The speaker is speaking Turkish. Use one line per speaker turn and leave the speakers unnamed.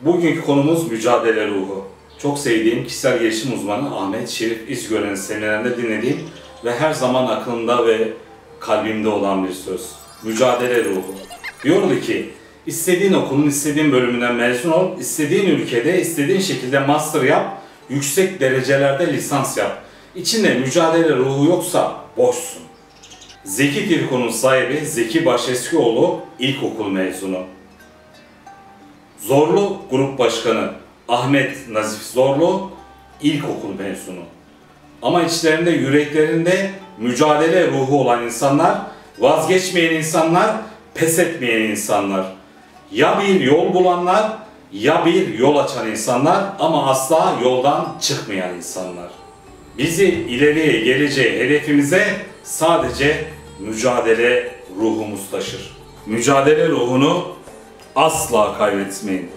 Bugünkü konumuz mücadele ruhu. Çok sevdiğim kişisel gelişim uzmanı Ahmet Şerif İzgören'in seminerinde dinlediğim ve her zaman aklımda ve kalbimde olan bir söz. Mücadele ruhu. Diyordu ki, istediğin okulun istediğin bölümünden mezun ol, istediğin ülkede istediğin şekilde master yap, yüksek derecelerde lisans yap. İçinde mücadele ruhu yoksa boşsun. Zeki Tirko'nun sahibi Zeki Başeskioğlu ilkokul mezunu. Zorlu Grup Başkanı Ahmet Nazif Zorlu ilkokul mezunu. Ama içlerinde yüreklerinde mücadele ruhu olan insanlar, vazgeçmeyen insanlar, pes etmeyen insanlar. Ya bir yol bulanlar ya bir yol açan insanlar ama asla yoldan çıkmayan insanlar. Bizi ileriye geleceğe hedefimize sadece mücadele ruhumuz taşır. Mücadele ruhunu asla kaybetmeyin.